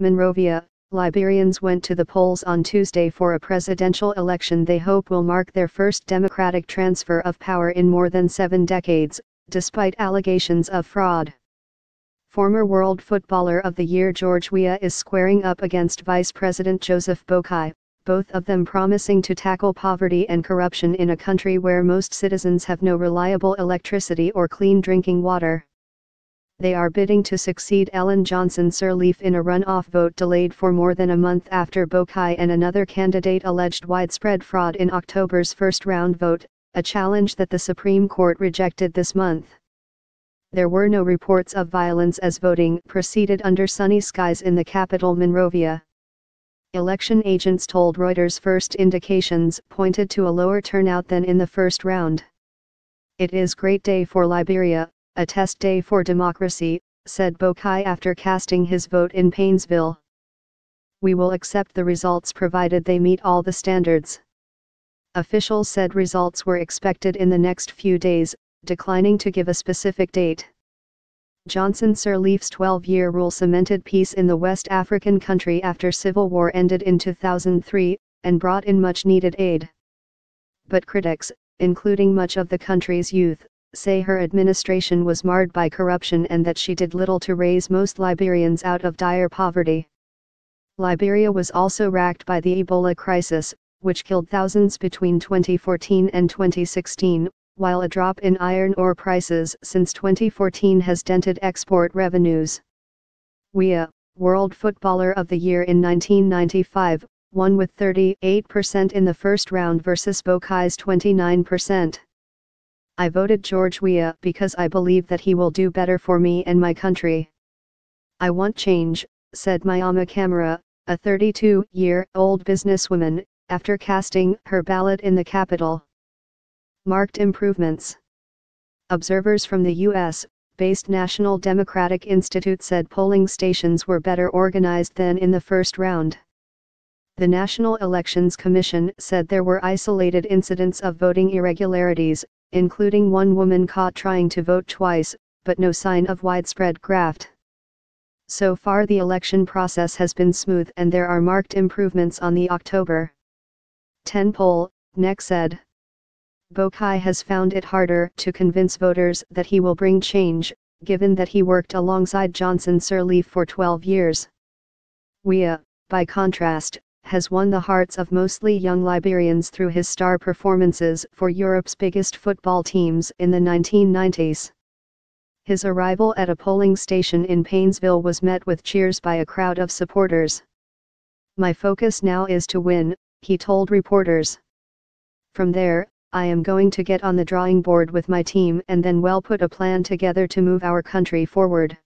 Monrovia, Liberians went to the polls on Tuesday for a presidential election they hope will mark their first democratic transfer of power in more than seven decades, despite allegations of fraud. Former World Footballer of the Year George Weah is squaring up against Vice President Joseph Boakai, both of them promising to tackle poverty and corruption in a country where most citizens have no reliable electricity or clean drinking water they are bidding to succeed Ellen Johnson Sirleaf in a runoff vote delayed for more than a month after Boakai and another candidate alleged widespread fraud in October's first round vote, a challenge that the Supreme Court rejected this month. There were no reports of violence as voting proceeded under sunny skies in the capital Monrovia. Election agents told Reuters first indications pointed to a lower turnout than in the first round. It is great day for Liberia, a test day for democracy, said Boakai after casting his vote in Paynesville. We will accept the results provided they meet all the standards. Officials said results were expected in the next few days, declining to give a specific date. Johnson Sirleaf's 12-year rule cemented peace in the West African country after civil war ended in 2003, and brought in much-needed aid. But critics, including much of the country's youth, say her administration was marred by corruption and that she did little to raise most Liberians out of dire poverty. Liberia was also racked by the Ebola crisis, which killed thousands between 2014 and 2016, while a drop in iron ore prices since 2014 has dented export revenues. Weah, World Footballer of the Year in 1995, won with 38% in the first round versus Boakai's 29%. I voted George Weah because I believe that he will do better for me and my country. I want change, said Mayama Camara, a 32-year-old businesswoman, after casting her ballot in the capital. Marked improvements. Observers from the U.S. based National Democratic Institute said polling stations were better organized than in the first round. The National Elections Commission said there were isolated incidents of voting irregularities, including one woman caught trying to vote twice, but no sign of widespread graft. So far the election process has been smooth and there are marked improvements on the October 10 poll, NEC said. Boakai has found it harder to convince voters that he will bring change, given that he worked alongside Johnson Sirleaf for 12 years. Weah, by contrast, has won the hearts of mostly young Liberians through his star performances for Europe's biggest football teams in the 1990s. His arrival at a polling station in Paynesville was met with cheers by a crowd of supporters. My focus now is to win, he told reporters. From there, I am going to get on the drawing board with my team and then well put a plan together to move our country forward.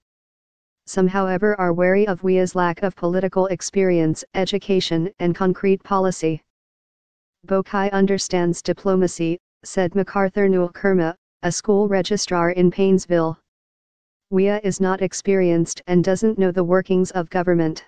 Some however are wary of Weah's lack of political experience, education and concrete policy. Boakai understands diplomacy, said MacArthur Newell Kerma, a school registrar in Paynesville. Weah is not experienced and doesn't know the workings of government.